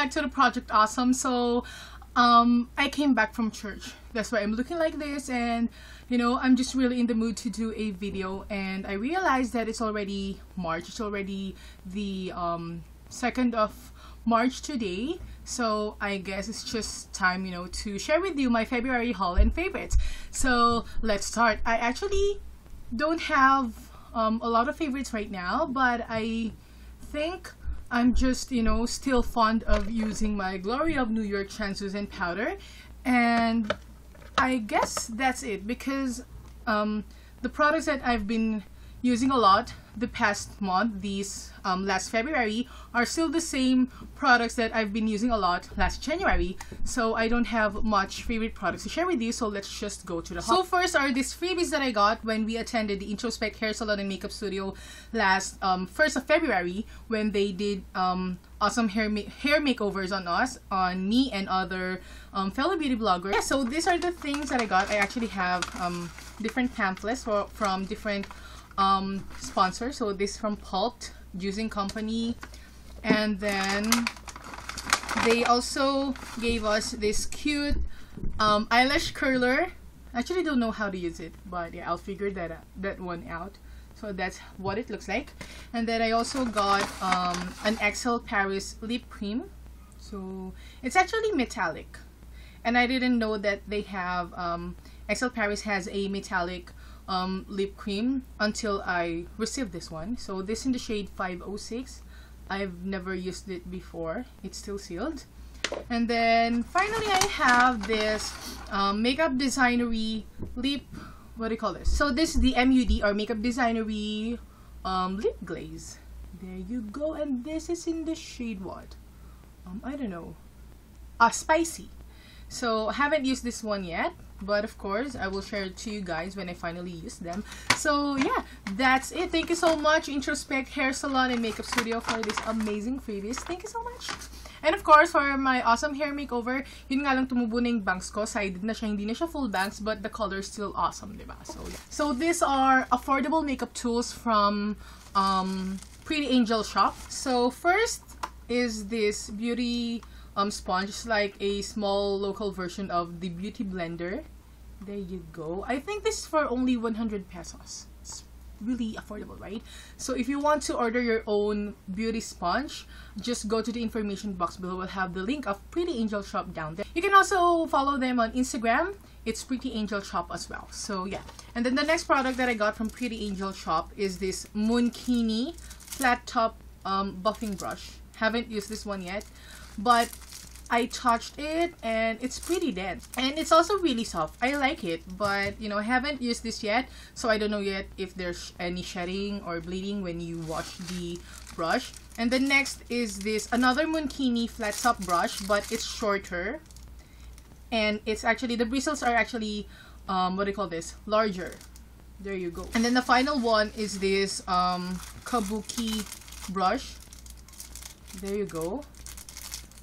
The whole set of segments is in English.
back to the Project Awesome. So, um, I came back from church. That's why I'm looking like this and you know, I'm just really in the mood to do a video and I realized that it's already March. It's already the um, 2nd of March today. So I guess it's just time, you know, to share with you my February haul and favorites. So let's start. I actually don't have um, a lot of favorites right now, but I think I'm just, you know, still fond of using my Glory of New York translucent powder. And I guess that's it because um, the products that I've been using a lot the past month, these um, last February, are still the same products that I've been using a lot last January. So I don't have much favorite products to share with you. So let's just go to the haul. So first are these freebies that I got when we attended the Introspect Hair Salon and Makeup Studio last um, 1st of February when they did um, awesome hair ma hair makeovers on us, on me and other um, fellow beauty bloggers. Yeah, so these are the things that I got. I actually have um, different pamphlets for, from different um, sponsor. So this from Pulped Juicing Company. And then they also gave us this cute um, eyelash curler. Actually don't know how to use it, but yeah, I'll figure that that one out. So that's what it looks like. And then I also got um, an Excel Paris lip cream. So it's actually metallic. And I didn't know that they have, um, Excel Paris has a metallic um, lip cream until I received this one. So this in the shade 506. I've never used it before. It's still sealed. And then finally I have this um, Makeup Designory lip, what do you call this? So this is the MUD or Makeup Designory um, lip glaze. There you go. And this is in the shade what? Um, I don't know. Uh, spicy. So I haven't used this one yet but of course i will share it to you guys when i finally use them so yeah that's it thank you so much introspect hair salon and makeup studio for this amazing freebies thank you so much and of course, for my awesome hair makeover, yun nga lang tumubo na yung bangs ko. Sided na siya, hindi na siya full bangs, but the color is still awesome, diba? So, yeah. So, these are affordable makeup tools from um, Pretty Angel Shoppe. So, first is this beauty um, sponge. It's like a small local version of the Beauty Blender. There you go. I think this is for only 100 pesos. It's really affordable, right? So if you want to order your own beauty sponge, just go to the information box below. We'll have the link of Pretty Angel Shoppe down there. You can also follow them on Instagram. It's Pretty Angel Shoppe as well. So yeah. And then the next product that I got from Pretty Angel Shoppe is this Moonkini flat top um, buffing brush. Haven't used this one yet but I touched it and it's pretty dense and it's also really soft. I like it but you know I haven't used this yet so I don't know yet if there's any shedding or bleeding when you wash the brush. And the next is this another Moonkini flat top brush but it's shorter and it's actually the bristles are actually um, what do you call this larger. There you go. And then the final one is this um, Kabuki brush. There you go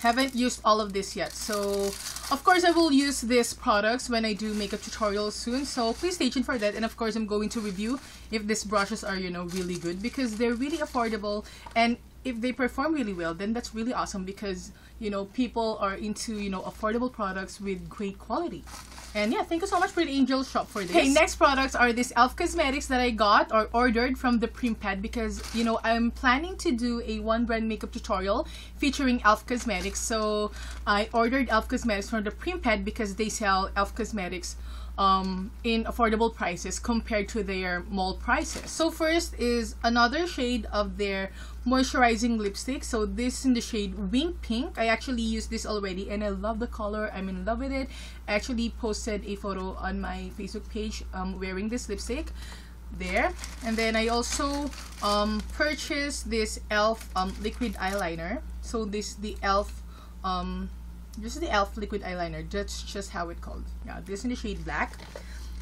haven't used all of this yet. So of course I will use these products when I do makeup tutorials soon. So please stay tuned for that. And of course I'm going to review if these brushes are you know really good because they're really affordable and if they perform really well then that's really awesome because you know people are into you know affordable products with great quality and yeah, thank you so much for the Angel Shop for this. Okay, next products are these e.l.f. Cosmetics that I got or ordered from the Primp Pad because, you know, I'm planning to do a one brand makeup tutorial featuring e.l.f. Cosmetics. So, I ordered e.l.f. Cosmetics from the Primp Pad because they sell e.l.f. Cosmetics um, in affordable prices compared to their mall prices. So first is another shade of their moisturizing lipstick. So this in the shade Wink Pink. I actually used this already and I love the color. I'm in love with it. I actually posted a photo on my Facebook page um, wearing this lipstick there and then I also um, purchased this e.l.f. Um, liquid eyeliner so this the e.l.f. Um, this is the e.l.f. liquid eyeliner. That's just how it called. Yeah this in the shade black.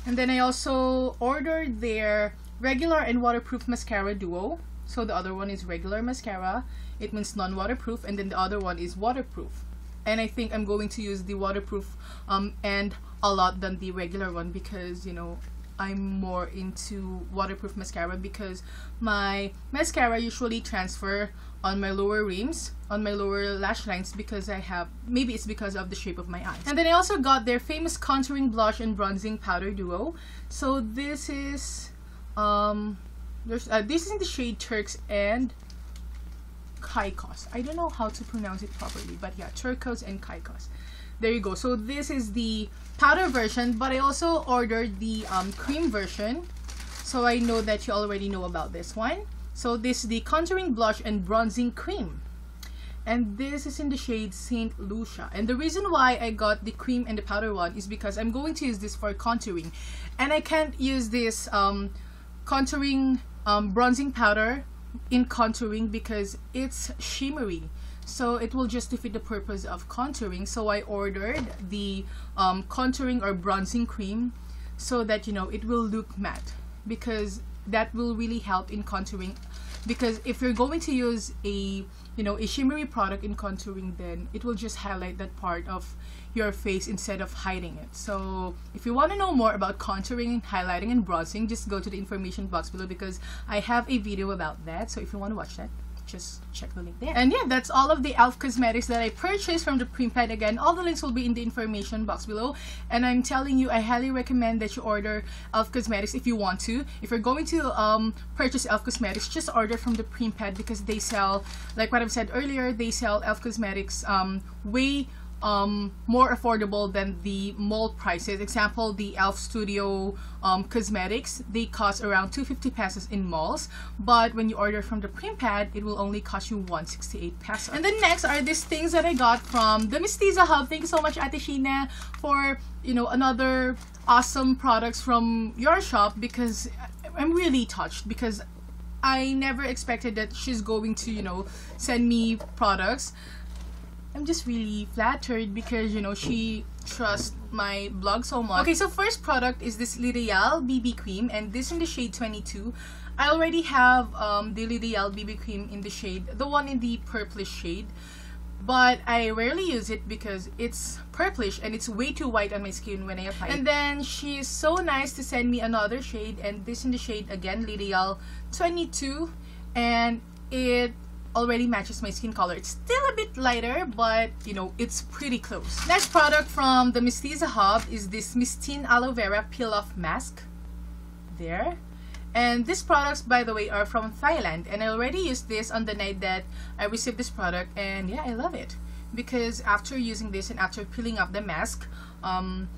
And then I also ordered their regular and waterproof mascara duo. So the other one is regular mascara. It means non-waterproof and then the other one is waterproof. And I think I'm going to use the waterproof um, and a lot than the regular one because you know I'm more into waterproof mascara because my mascara usually transfer on my lower rims, on my lower lash lines because I have, maybe it's because of the shape of my eyes. And then I also got their famous contouring blush and bronzing powder duo. So this is, um, there's, uh, this is in the shade Turks and Caicos. I don't know how to pronounce it properly, but yeah, Turquoise and Caicos. There you go. So this is the powder version, but I also ordered the um, cream version. So I know that you already know about this one. So this is the contouring blush and bronzing cream. And this is in the shade Saint Lucia. And the reason why I got the cream and the powder one is because I'm going to use this for contouring. And I can't use this um, contouring um, bronzing powder in contouring because it's shimmery so it will just defeat the purpose of contouring. So I ordered the um, contouring or bronzing cream so that you know it will look matte because that will really help in contouring. Because if you're going to use a you know a shimmery product in contouring then it will just highlight that part of your face instead of hiding it. So if you want to know more about contouring highlighting and bronzing just go to the information box below because I have a video about that. So if you want to watch that just check the link there. And yeah, that's all of the e.l.f. cosmetics that I purchased from the Pad. Again, all the links will be in the information box below. And I'm telling you, I highly recommend that you order e.l.f. cosmetics if you want to. If you're going to um, purchase e.l.f. cosmetics, just order from the Pad because they sell, like what I've said earlier, they sell e.l.f. cosmetics um, way um, more affordable than the mall prices. Example, the e.l.f. Studio um, cosmetics, they cost around 250 pesos in malls. But when you order from the Primp Pad, it will only cost you 168 pesos. And then next are these things that I got from the Mestiza Hub. Thank you so much, Ate Sheena, for, you know, another awesome products from your shop because I'm really touched because I never expected that she's going to, you know, send me products. I'm just really flattered because you know she trusts my blog so much. Okay, so first product is this Lideal BB cream and this in the shade 22. I already have um, the Lideal BB cream in the shade, the one in the purplish shade. But I rarely use it because it's purplish and it's way too white on my skin when I apply it. And then she's so nice to send me another shade and this in the shade again, Lideal 22. And it already matches my skin color. It's still a bit lighter, but you know, it's pretty close. Next product from the Mestiza Hub is this Mistine Aloe Vera Peel Off Mask. There. And these products, by the way, are from Thailand. And I already used this on the night that I received this product. And yeah, I love it. Because after using this and after peeling off the mask, um,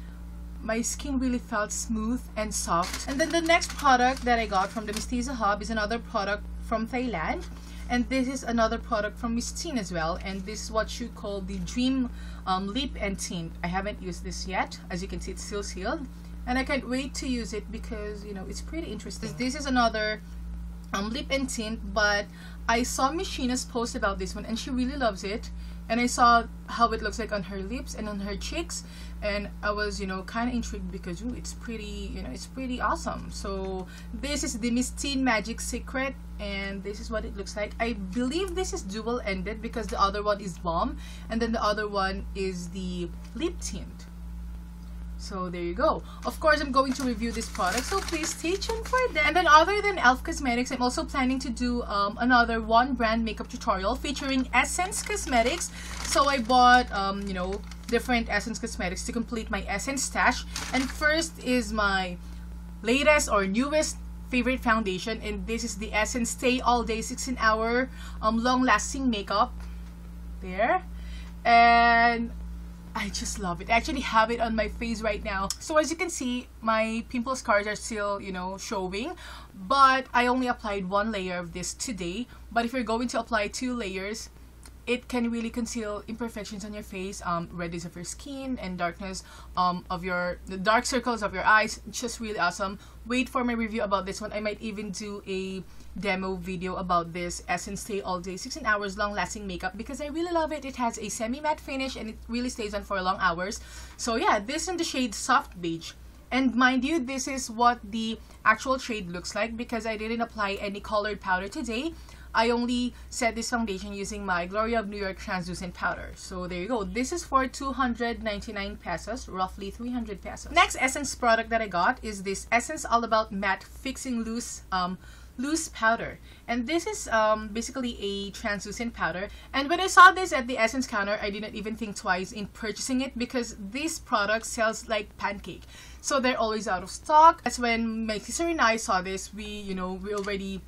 my skin really felt smooth and soft. And then the next product that I got from the Mestiza Hub is another product from Thailand and this is another product from Mistine as well. And this is what you call the Dream um, Lip and Tint I haven't used this yet. As you can see it's still sealed. And I can't wait to use it because you know it's pretty interesting. This is another um, lip and tint but I saw Miss Sheena's post about this one and she really loves it and I saw how it looks like on her lips and on her cheeks and I was you know kind of intrigued because ooh, it's pretty you know it's pretty awesome. So this is the Mistine Magic Secret and this is what it looks like. I believe this is dual ended because the other one is balm and then the other one is the lip tint so there you go. Of course, I'm going to review this product, so please stay tuned for that. And then other than e.l.f. Cosmetics, I'm also planning to do um, another one brand makeup tutorial featuring Essence Cosmetics. So I bought, um, you know, different Essence Cosmetics to complete my Essence stash. And first is my latest or newest favorite foundation and this is the Essence Stay All Day 16 hour um, long lasting makeup there and I just love it. I actually have it on my face right now. So as you can see, my pimple scars are still, you know, showing. But I only applied one layer of this today. But if you're going to apply two layers, it can really conceal imperfections on your face, um, redness of your skin, and darkness um, of your the dark circles of your eyes. Just really awesome. Wait for my review about this one. I might even do a demo video about this Essence Stay All Day 16 hours long lasting makeup because I really love it. It has a semi matte finish and it really stays on for long hours. So yeah, this in the shade Soft Beige. And mind you, this is what the actual shade looks like because I didn't apply any colored powder today. I only set this foundation using my Glory of New York translucent powder. So there you go. This is for 299 pesos, roughly 300 pesos. Next Essence product that I got is this Essence All About Matte Fixing Loose um, loose powder and this is um, basically a translucent powder and when I saw this at the essence counter I didn't even think twice in purchasing it because this product sells like pancake so they're always out of stock that's when my sister and I saw this we you know we already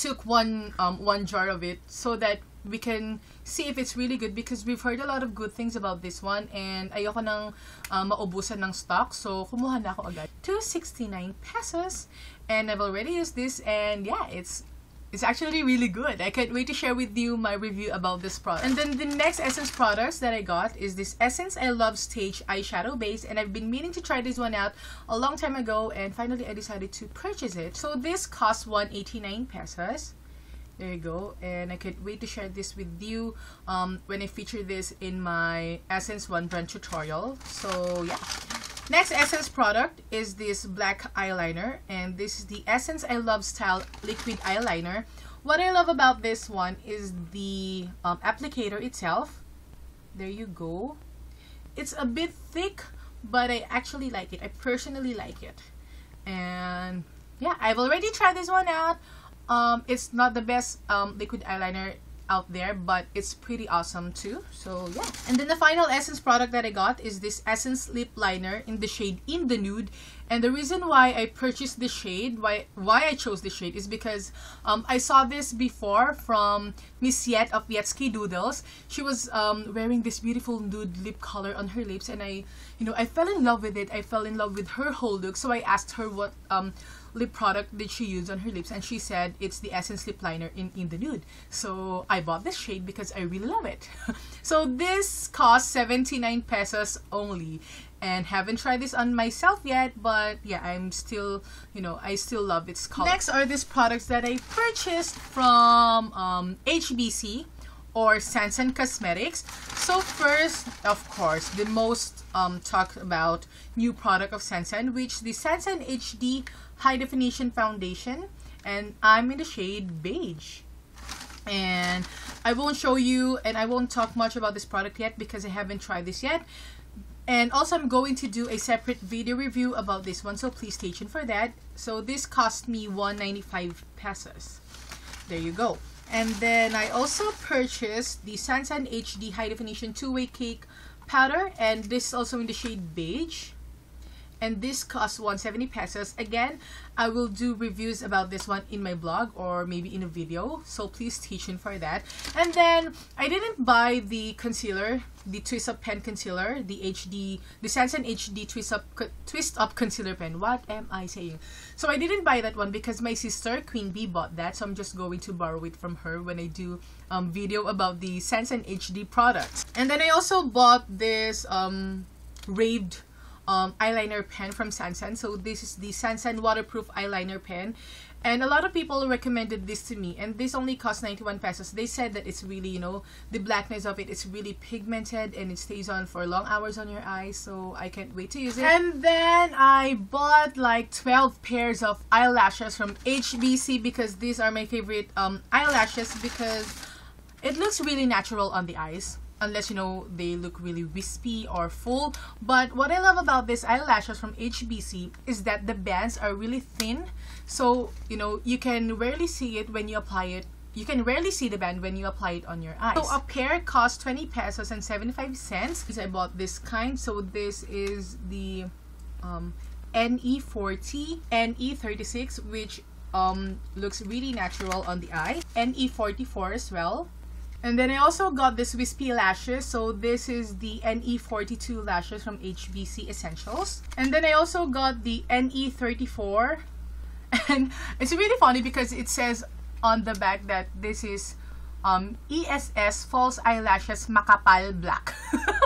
took one um, one jar of it so that we can see if it's really good because we've heard a lot of good things about this one and ayoko nang uh, maubusan ng stock. So kumuha na ako agad. 269 pesos and I've already used this and yeah it's it's actually really good. I can't wait to share with you my review about this product. And then the next Essence products that I got is this Essence I Love Stage Eyeshadow Base. And I've been meaning to try this one out a long time ago. And finally, I decided to purchase it. So this costs 189 pesos. There you go. And I can't wait to share this with you um, when I feature this in my Essence One Brand tutorial. So yeah. Next Essence product is this black eyeliner and this is the Essence I Love Style Liquid Eyeliner. What I love about this one is the um, applicator itself. There you go. It's a bit thick but I actually like it. I personally like it. And yeah, I've already tried this one out. Um, it's not the best um, liquid eyeliner out there but it's pretty awesome too. So yeah. And then the final essence product that i got is this essence lip liner in the shade in the nude. And the reason why i purchased this shade why why i chose this shade is because um, i saw this before from miss yet of yetsky doodles. She was um, wearing this beautiful nude lip color on her lips and i you know i fell in love with it. I fell in love with her whole look. So i asked her what um lip product did she use on her lips and she said it's the essence lip liner in in the nude. So i bought this shade because i really love it. So this cost 79 pesos only and haven't tried this on myself yet but yeah i'm still you know i still love its color. Next are these products that i purchased from um, hbc or San San Cosmetics. So first, of course, the most um, talked about new product of San San, which the San San HD High Definition Foundation. And I'm in the shade Beige. And I won't show you and I won't talk much about this product yet because I haven't tried this yet. And also I'm going to do a separate video review about this one, so please stay tuned for that. So this cost me 195 pesos. There you go. And then I also purchased the San San HD High Definition Two-Way Cake Powder. And this is also in the shade Beige. And this costs 170 pesos. Again, I will do reviews about this one in my blog or maybe in a video. So please stay tuned for that. And then I didn't buy the concealer, the Twist Up Pen Concealer, the HD, the San San HD Twist Up Twist Up Concealer Pen. What am I saying? So I didn't buy that one because my sister Queen Bee bought that. So I'm just going to borrow it from her when I do um, video about the San San HD products. And then I also bought this um, raved um, eyeliner pen from San San. So this is the San San waterproof eyeliner pen. And a lot of people recommended this to me. And this only cost 91 pesos. They said that it's really, you know, the blackness of it is really pigmented and it stays on for long hours on your eyes. So I can't wait to use it. And then I bought like 12 pairs of eyelashes from HBC because these are my favorite um, eyelashes because it looks really natural on the eyes unless you know they look really wispy or full but what I love about these eyelashes from HBC is that the bands are really thin so you know you can rarely see it when you apply it you can rarely see the band when you apply it on your eyes. So a pair costs 20 pesos and 75 cents. I bought this kind. So this is the um, NE40, NE36, which um, looks really natural on the eye. NE44 as well. And then I also got this wispy lashes. So this is the NE42 lashes from HBC Essentials. And then I also got the NE34. And it's really funny because it says on the back that this is um, ESS False Eyelashes Makapal Black.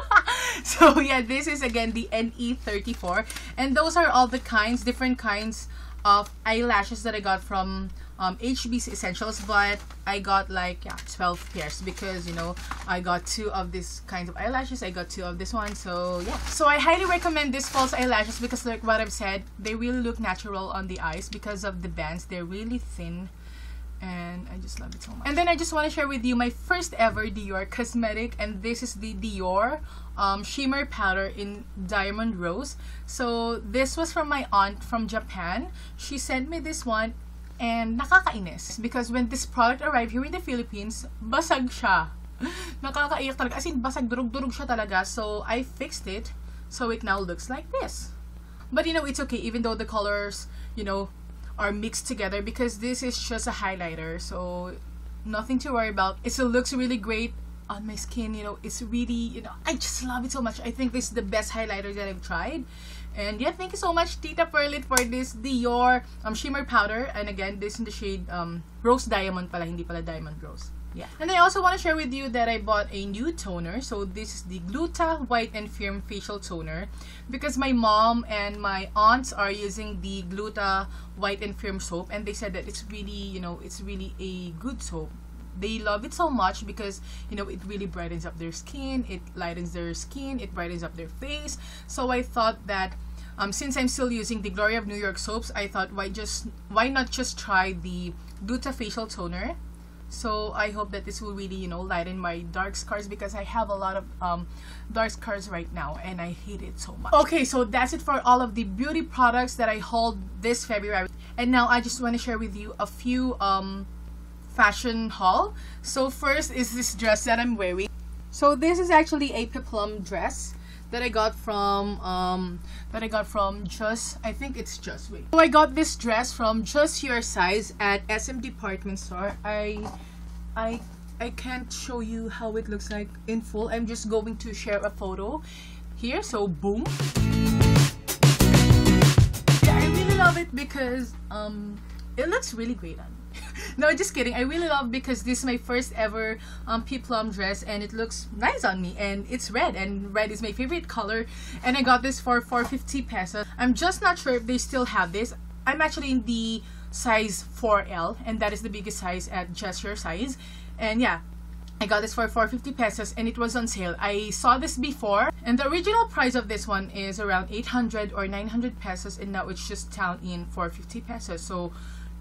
so yeah, this is again the NE34. And those are all the kinds, different kinds of eyelashes that I got from um, HBC Essentials, but I got like yeah 12 pairs because you know I got two of these kinds of eyelashes. I got two of this one, so yeah. So I highly recommend these false eyelashes because like what I've said, they really look natural on the eyes because of the bands. They're really thin and I just love it so much. And then I just want to share with you my first ever Dior cosmetic and this is the Dior um, shimmer powder in diamond rose. So this was from my aunt from Japan. She sent me this one and nakakainis because when this product arrived here in the Philippines, basag siya. Nakakaiyak talaga. As in, basag, durug-durug siya talaga. So, I fixed it. So, it now looks like this. But, you know, it's okay. Even though the colors, you know, are mixed together because this is just a highlighter. So nothing to worry about. It still looks really great on my skin you know. It's really you know I just love it so much. I think this is the best highlighter that I've tried. And yeah thank you so much Tita Perlit for this Dior um, shimmer powder. And again this in the shade um, rose diamond pala hindi pala diamond rose yeah. And I also want to share with you that I bought a new toner. So this is the Gluta White and Firm Facial Toner. Because my mom and my aunts are using the Gluta White and Firm soap. And they said that it's really, you know, it's really a good soap. They love it so much because, you know, it really brightens up their skin. It lightens their skin. It brightens up their face. So I thought that um, since I'm still using the Glory of New York soaps, I thought why just why not just try the Gluta facial toner so I hope that this will really you know lighten my dark scars because I have a lot of um, dark scars right now and I hate it so much. Okay so that's it for all of the beauty products that I hauled this February. And now I just want to share with you a few um, fashion haul. So first is this dress that I'm wearing. So this is actually a peplum dress that I got from um that I got from just I think it's just wait. So I got this dress from Jus Ur Size at SM Department Store. I I I can't show you how it looks like in full. I'm just going to share a photo here. So boom. Yeah, I really love it because um it looks really great on no, just kidding. I really love because this is my first ever um, peplum dress and it looks nice on me and it's red and red is my favorite color and I got this for 450 pesos. I'm just not sure if they still have this. I'm actually in the size 4L and that is the biggest size at Jus Ur Size and yeah I got this for 450 pesos and it was on sale. I saw this before and the original price of this one is around 800 or 900 pesos and now it's just down in 450 pesos. So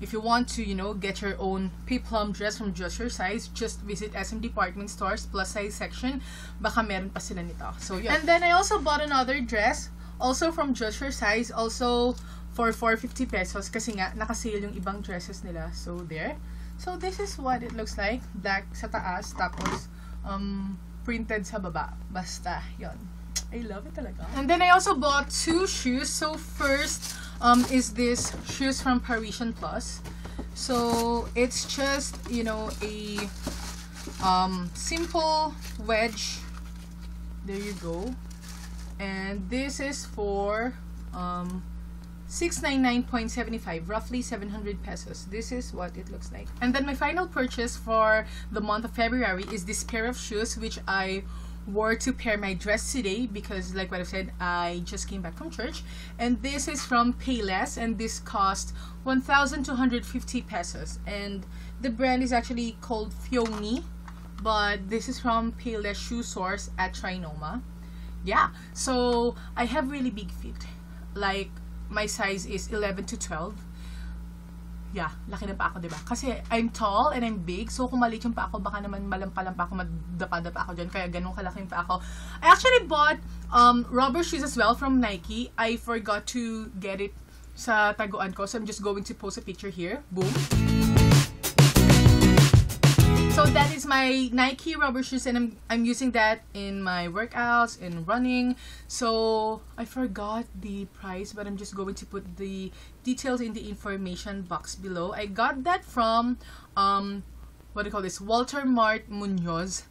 if you want to, you know, get your own peplum dress from just your size, just visit SM Department Stores plus size section. Baka meron pa sila nito. So, yeah. And then I also bought another dress, also from just your size, also for 450 pesos kasi nga naka-sale yung ibang dresses nila. So, there. So, this is what it looks like. Black sa taas, tapos um, printed sa baba. Basta, yon. I love it talaga. And then I also bought two shoes. So, first, um, is this shoes from Parisian Plus. So it's just, you know, a um, simple wedge. There you go. And this is for um, 699.75 roughly 700 pesos this is what it looks like and then my final purchase for the month of february is this pair of shoes which i wore to pair my dress today because like what I've said I just came back from church. And this is from Payless and this cost 1,250 pesos. And the brand is actually called Fioni but this is from Payless Shoe Source at Trinoma. Yeah so I have really big feet. Like my size is 11 to 12 yeah, laki ng pa ako, 'di ba? Kasi I'm tall and I'm big, so kung maliit yung pa ako, baka naman malampalan pa ako, madapa-dapa ako diyan, kaya ganun kalaki yung pa ako. I actually bought um rubber shoes as well from Nike. I forgot to get it sa taguan ko, so I'm just going to post a picture here. Boom. So that is my Nike rubber shoes and I'm, I'm using that in my workouts, in running. So I forgot the price but I'm just going to put the details in the information box below. I got that from, um, what do you call this, Walter Mart Munoz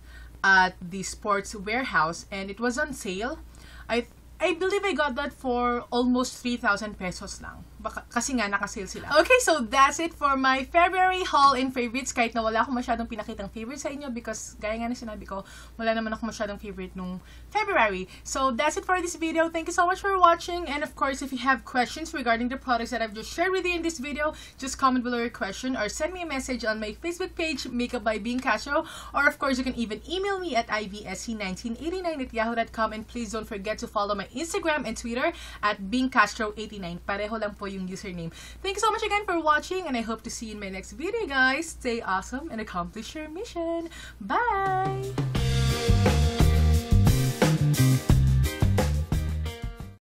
at the Sports Warehouse and it was on sale. I I believe I got that for almost 3,000 pesos lang. Baka, kasi nga, nakasale sila. Okay, so that's it for my February haul in favorites. Kahit na wala akong masyadong pinakitang favorite sa inyo because, gaya nga na sinabi ko, wala naman ako masyadong favorite nung February. So, that's it for this video. Thank you so much for watching. And of course, if you have questions regarding the products that I've just shared with you in this video, just comment below your question or send me a message on my Facebook page, Makeup by Being Casio. Or of course, you can even email me at ivsc1989 at yahoo.com. And please don't forget to follow my Instagram and Twitter at bingcastro89. Pareho lang po yung username. Thank you so much again for watching and I hope to see you in my next video guys. Stay awesome and accomplish your mission. Bye!